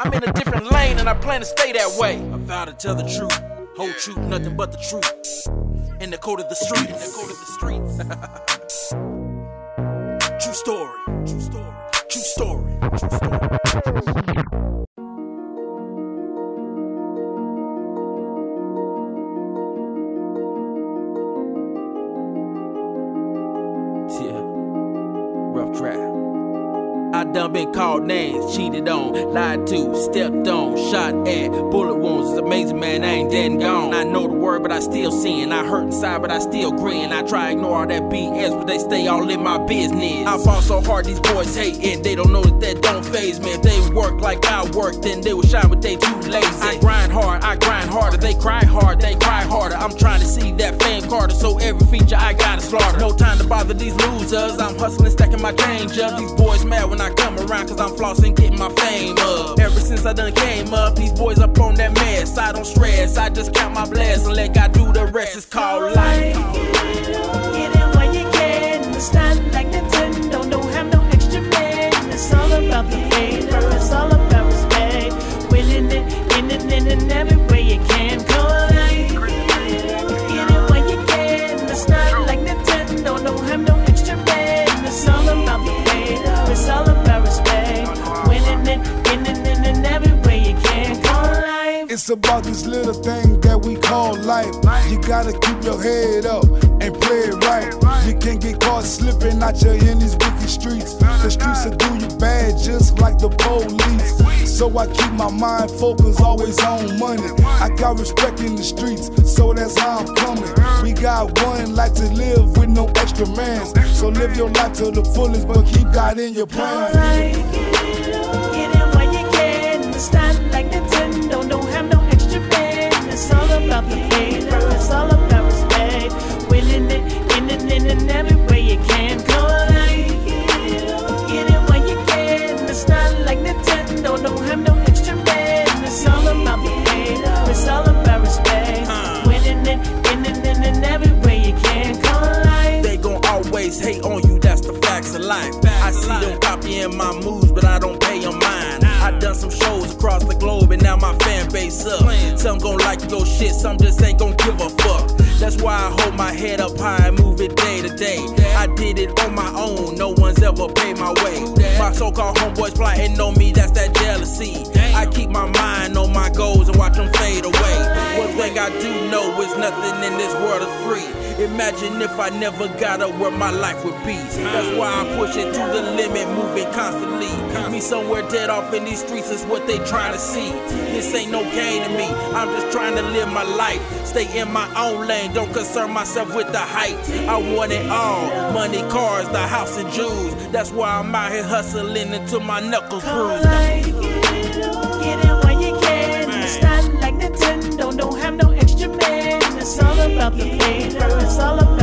I'm in a different lane and I plan to stay that way. I vow to tell the truth, whole truth, nothing but the truth. In the code of the streets. In the code of the streets. True story. True story. True story. True story. Done been called names, cheated on, lied to, stepped on, shot at, bullet wounds. It's amazing, man, I ain't dead and gone. I know the word, but I still sin. I hurt inside, but I still grin. I try to ignore all that BS, but they stay all in my business. I fought so hard, these boys hating. They don't know that that don't phase me. If they work like I work, then they will shine, but they too lazy. I grind hard, I grind harder. They cry hard, they cry harder. I'm trying to see that fame Carter, so every feature I gotta slaughter. No time to bother these losers. I'm hustling, stacking my change up. These boys mad when I come around cause I'm flossing, getting my fame up. Ever since I done came up, these boys up on that mess. I don't stress, I just count my blessings and let God do the rest. It's called life. It's about this little thing that we call life. You gotta keep your head up and play it right. You can't get caught slipping out your in these wicked streets. The streets will do you bad just like the police. So I keep my mind focused, always on money. I got respect in the streets, so that's how I'm coming. We got one life to live with no extra mans. So live your life to the fullest, but keep God in your plans. Life. I see them copying my moves, but I don't pay them mine. I done some shows across the globe and now my fan base up. Some gon' like your shit, some just ain't gon' give a fuck. That's why I hold my head up high and move it day to day. I did it on my own, no one's ever paid my way. My so-called homeboys plotting on me, that's that jealousy. Is nothing in this world is free. Imagine if I never got up where my life would be. That's why I push it to the limit, moving constantly. Me somewhere dead off in these streets is what they trying to see. This ain't no game to me. I'm just trying to live my life. Stay in my own lane, don't concern myself with the hype. I want it all. Money, cars, the house and jewels. That's why I'm out here hustling until my knuckles bruise. Get it while you can. It's not like Nintendo, about the paper, it's all about